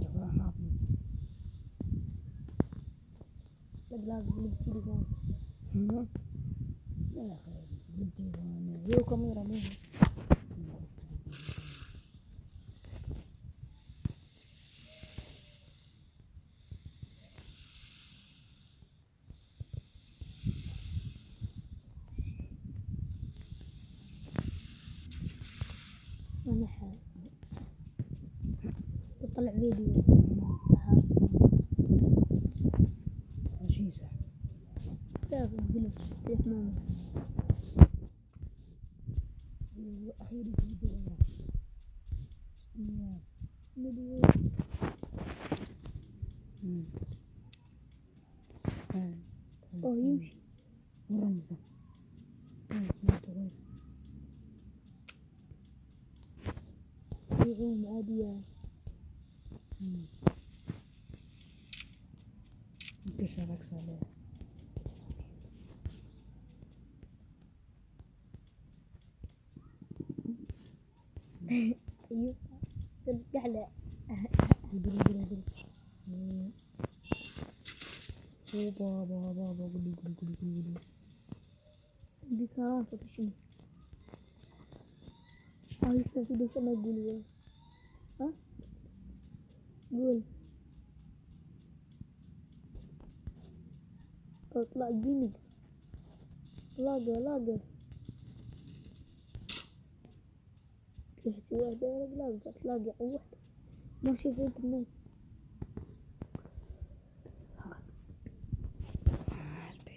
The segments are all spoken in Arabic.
جبران حافظ لازم بالتليفون أخي بالتليفون هي كاميرا منه أنا ح- بطلع فيديو. رشيسة شاف الجلس يفتح ماما أخيرا في الدنيا فيديو آه يمشي ورمزة. يعوم عادية أقصى عليه أيوه ترجع له قدر قدر أو بابا بابا قولي قولي قولي قولي قولي عندي كراسة شنو آه في دوشة قول. اطلع جيني لاقى لاقى رحت واحدة لاقى تلاقي واحدة ما شفت الناس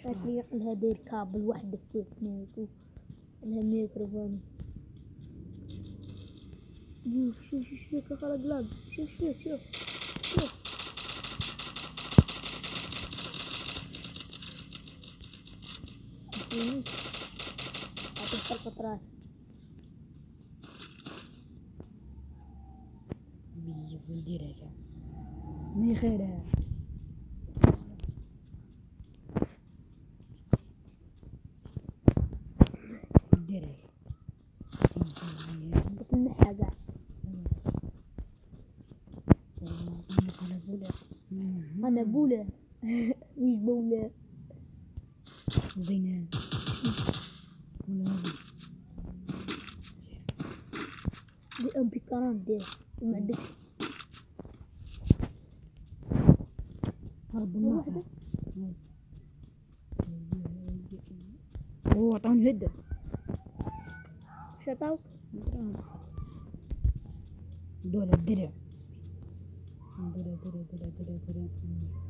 قالت لي لها دير كابل واحدة كيف نيتو لها ميكروفون. Yuh, şuraya şuraya kakalak lan. Şuraya şuraya şuraya. Şuraya. Aqui. Apertar para trás. Bicho, direita. Mirreira. أنا بولة مش بولة زينان. ولا هذا دي أم بكران دي. ما عندك. هرب الناحية أوه اعطاني هدة شطاو دول الدرع Dura, dura, dura, dura, dura.